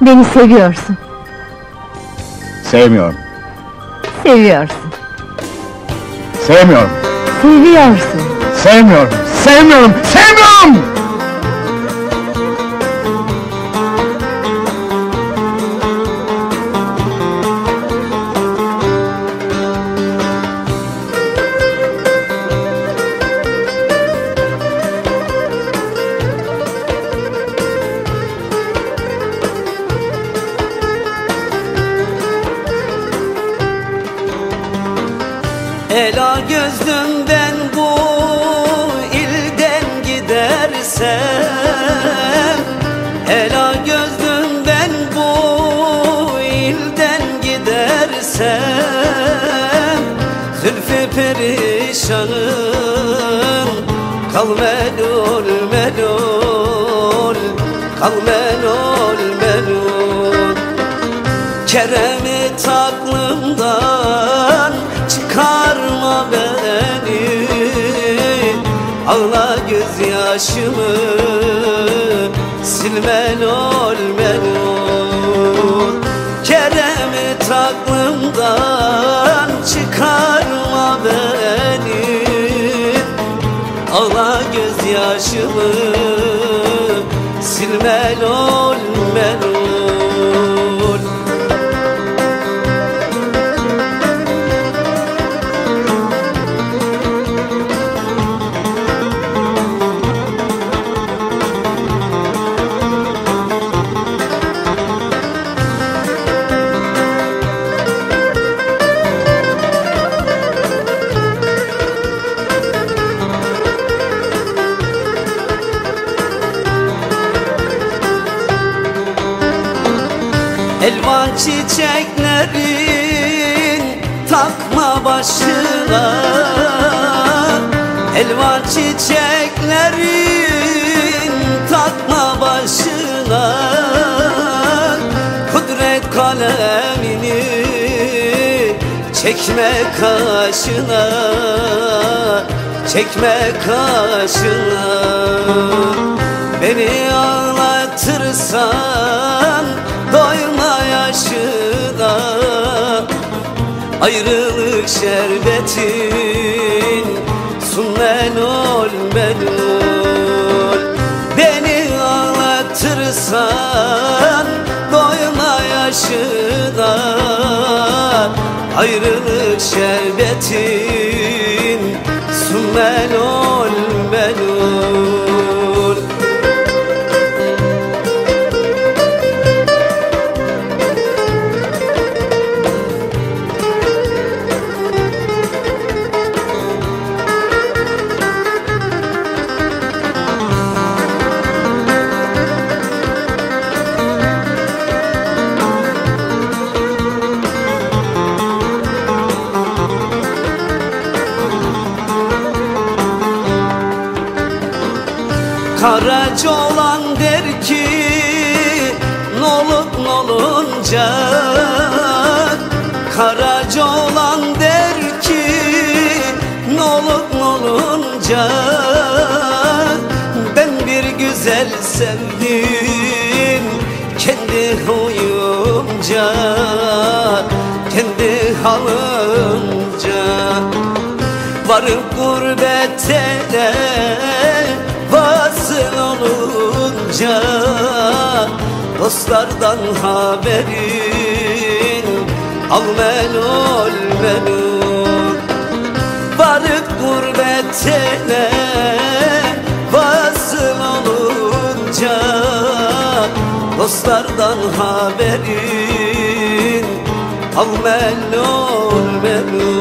Beni seviyorsun, Sevmiyorum. seviyorsun, Sevmiyorum. seviyorsun. Sevmiyorum. Sevmiyorum. Sevmiyorum. Ela gözlüm ben bu ilden gidersem Ela gözlüm ben bu ilden gidersem Zülfü perişanım Kal melul melul Kal melul melul. Kerem'i aklımdan Ağla gözyaşımı silme lol melul Kerem'i aklımdan çıkarma beni. Ağla gözyaşımı silme lol Elvan çiçeklerin takma başına. Elvan çiçeklerin takma başına. Kudret kalemini çekme kaşına. Çekme kaşına. Beni ağlatırsan Ayrılık şerbetin sun melul melul Beni ağlatırsan doyma yaşına. Ayrılık şerbetin sun melul Karaca olan der ki Nolup nolunca. Karaca olan der ki Nolup nolunca. Ben bir güzel sevdim Kendi huyumca Kendi halımca. Varıp gurbetele vasıl olunca Dostlardan haberin. Al melul melul Varıp gurbetele vasıl olunca Dostlardan haberin. Al melul melul